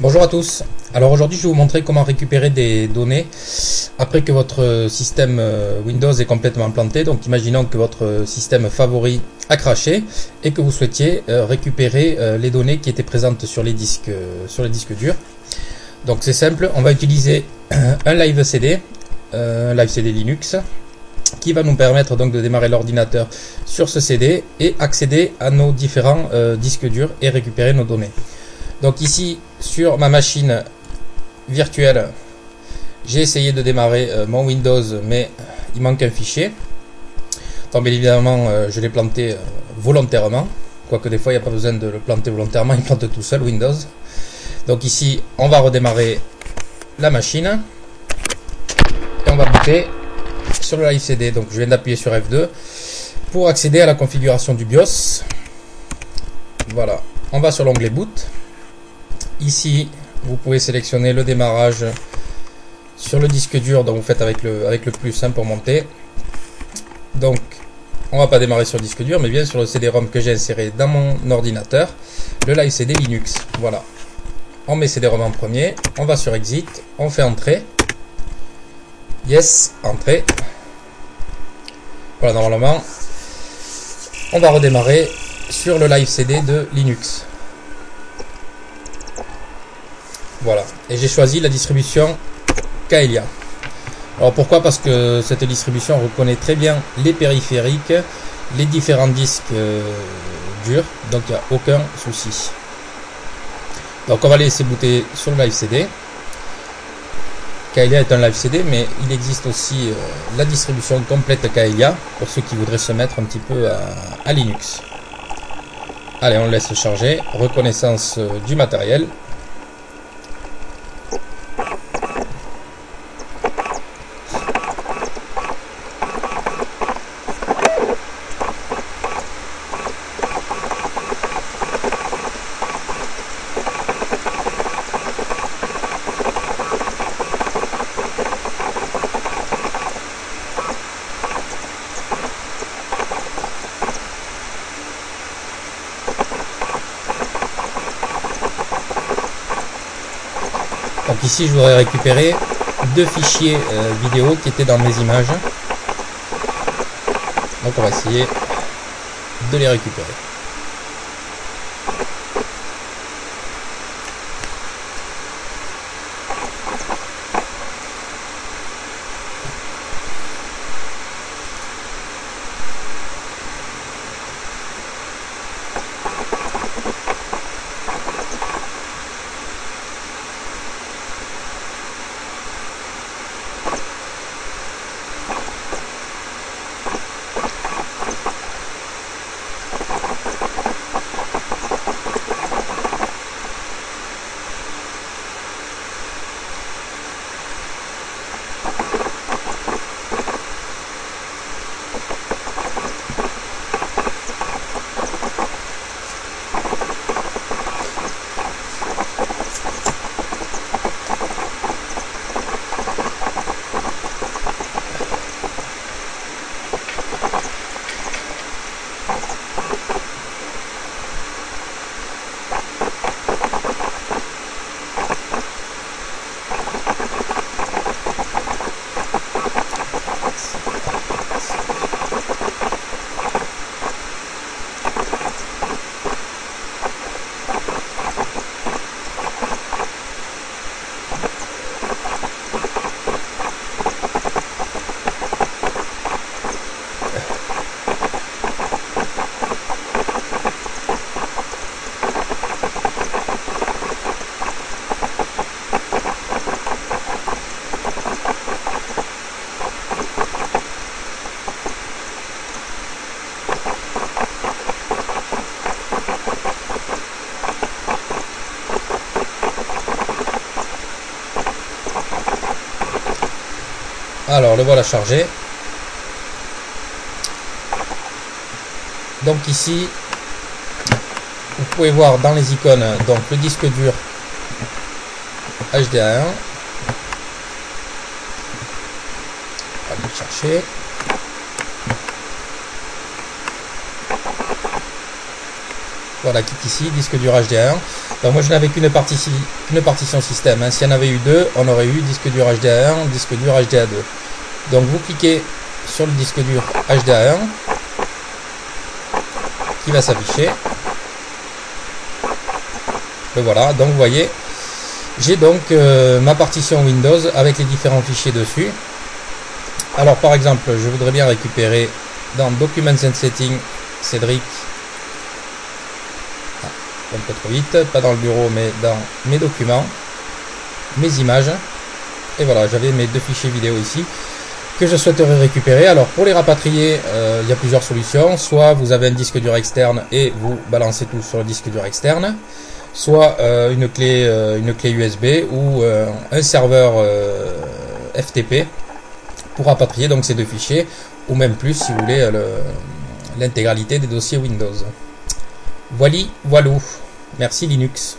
Bonjour à tous. Alors aujourd'hui je vais vous montrer comment récupérer des données après que votre système euh, Windows est complètement planté. Donc imaginons que votre système favori a craché et que vous souhaitiez euh, récupérer euh, les données qui étaient présentes sur les disques, sur les disques durs. Donc c'est simple, on va utiliser un live CD, un live CD Linux qui va nous permettre donc de démarrer l'ordinateur sur ce CD et accéder à nos différents disques durs et récupérer nos données. Donc ici, sur ma machine virtuelle, j'ai essayé de démarrer euh, mon Windows, mais il manque un fichier. Donc bien évidemment, euh, je l'ai planté euh, volontairement. Quoique des fois, il n'y a pas besoin de le planter volontairement, il plante tout seul Windows. Donc ici, on va redémarrer la machine. Et on va booter sur le live CD. Donc je viens d'appuyer sur F2 pour accéder à la configuration du BIOS. Voilà, on va sur l'onglet boot. Ici, vous pouvez sélectionner le démarrage sur le disque dur, donc vous faites avec le, avec le plus pour monter. Donc, on va pas démarrer sur le disque dur, mais bien sur le CD-ROM que j'ai inséré dans mon ordinateur, le Live CD Linux. Voilà. On met CD-ROM en premier, on va sur Exit, on fait Entrée. Yes, Entrée. Voilà, normalement, on va redémarrer sur le Live CD de Linux. Et j'ai choisi la distribution Kaelia. Alors pourquoi? Parce que cette distribution reconnaît très bien les périphériques, les différents disques euh, durs, donc il n'y a aucun souci. Donc on va laisser booter sur le live CD. Kaelia est un live CD, mais il existe aussi euh, la distribution complète Kaelia pour ceux qui voudraient se mettre un petit peu à, Linux. Allez, on laisse charger. Reconnaissance euh, du matériel. Donc ici je voudrais récupérer deux fichiers euh, vidéo qui étaient dans mes images. Donc on va essayer de les récupérer. Alors, le voilà chargé. Donc ici, vous pouvez voir dans les icônes donc le disque dur HDA1. On va le chercher. Voilà, qui ici, disque dur HDA1. Donc moi je n'avais qu'une partition, partition système. Hein. S'il y en avait eu deux, on aurait eu disque dur HDA1, disque dur HDA2. Donc vous cliquez sur le disque dur HDA1 qui va s'afficher. Le voilà, donc vous voyez, j'ai donc euh, ma partition Windows avec les différents fichiers dessus. Alors par exemple, je voudrais bien récupérer dans Documents and Settings, Cédric, un peu trop vite, pas dans le bureau mais dans mes documents, mes images, et voilà, j'avais mes deux fichiers vidéo ici que je souhaiterais récupérer. Alors pour les rapatrier, euh, il y a plusieurs solutions. Soit vous avez un disque dur externe et vous balancez tout sur le disque dur externe, soit euh, une, clé, euh, une clé USB ou un serveur FTP pour rapatrier donc ces deux fichiers, ou même plus si vous voulez l'intégralité des dossiers Windows. Voilà, voilou. Merci Linux.